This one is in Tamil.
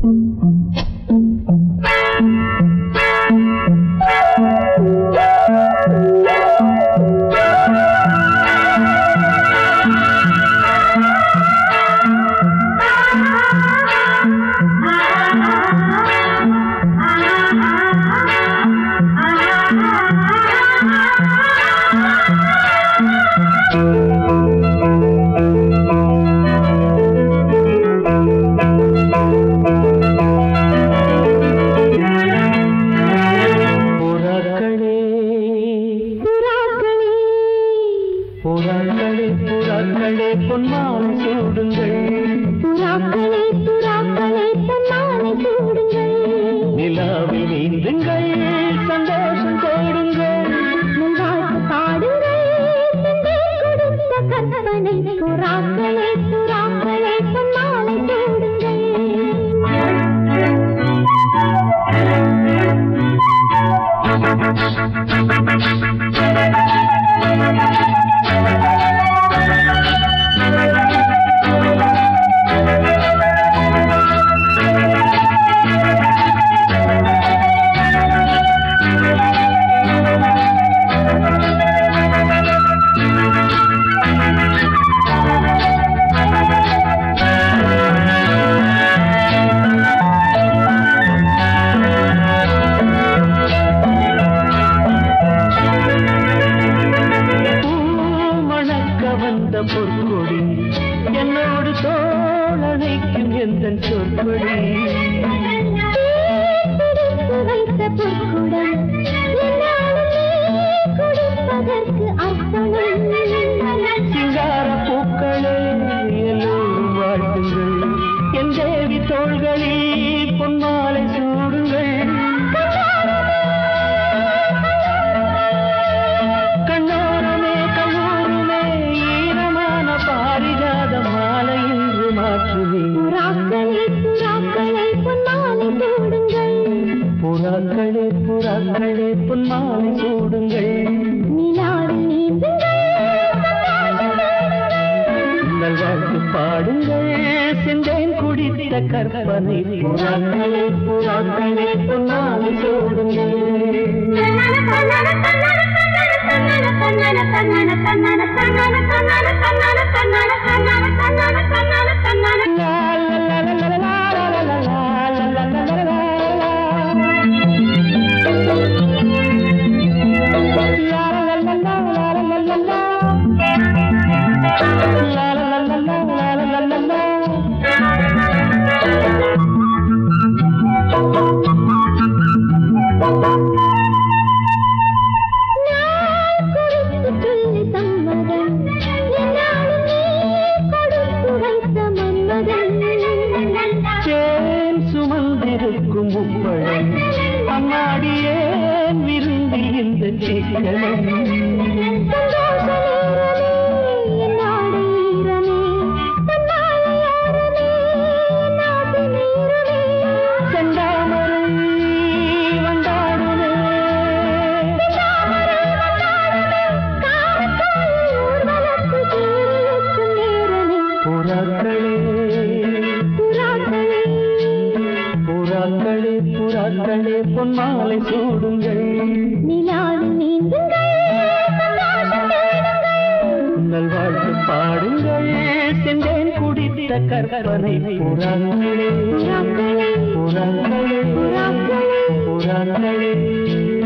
புறாக்களே புறாக்களே பொன்மாலை சூடுங்கள். புறாக்களே புறாக்களே தன்னாலை சூடுங்கள். நிலாவில் நீந்துங்கள். சந்தோஷம் தேடுங்கள். நல்வாழ்த்து பாடுங்கள். கொடுத்த கற்பனை புறாக்களே புறாக்களே தன்னாலை சூடுங்கள். வந்த பொற்கொடி. என்னோடு தோழனைக்கும் எந்த சொற்கொடி புறாக்களே புறாக்களே பொன்மாலை சூடுங்கள் நிலாவில் நீந்துங்கள் நல்வாழ்த்து பாடுங்கள் சிந்தேன் குடித்த கற்பனை புறாக்களே புறாக்களே பொன்மாலை சூடுங்கள் சுமந்திருக்கும் உப்பழம். அம்மாடியேன் விரும்பி இந்த சிக்கலம் புறாக்களே பொன்மாலை சூடுங்கள் நல்வாழ்த்து பாடுங்கள். செந்தேன் குடித்த கற்பனை புறாக்களே. புறாக்களே. புறாக்களே